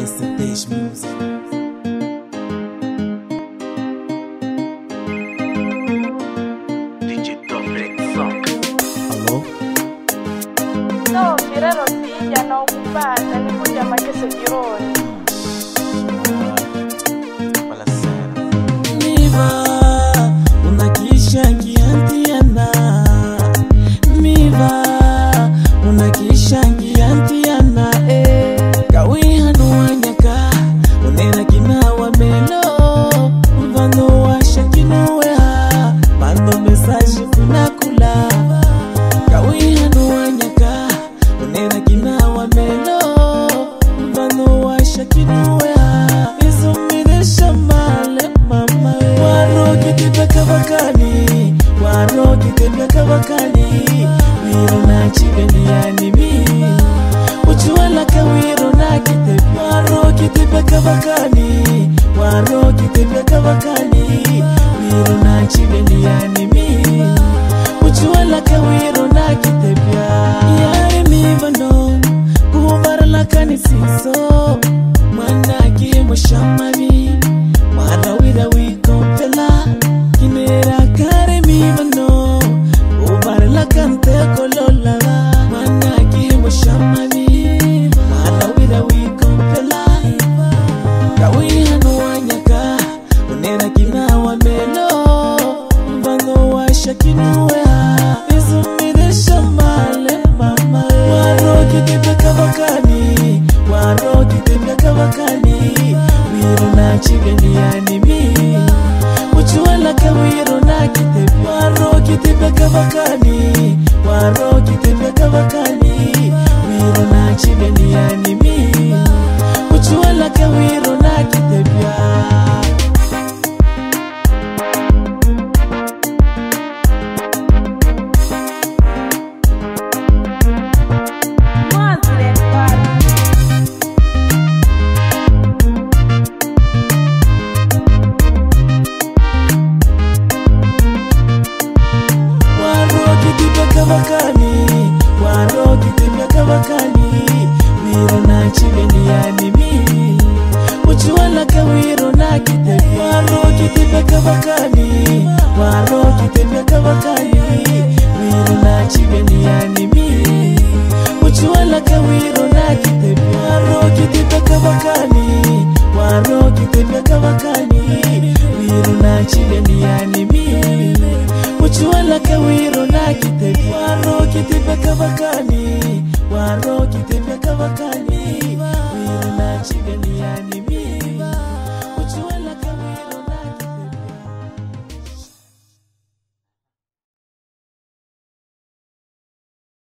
listen this music. No, tirare rossiglia, non occupata, ne vogliamo se. We do not Wiro na chiga ni animi Uchuwala kawia ci gani ya nemi wucewa kawai yaro na ki tafi waro ki tafi gaba waro ki tafi gaba kani wiro na ci gani ya nemi kabakani wano kitembya kavakani, wiro nakibeniya mimi. Mukiwala kawiro nakitembya wano kitembya kabakani wano kitembya kavakani, wiro nakibeniya mimi. Mukiwala kawiro nakitembya wano kitembya kabakani wano kitembya kavakani, wiro nakibeniya mimi. Mukiwala kawiro Abakar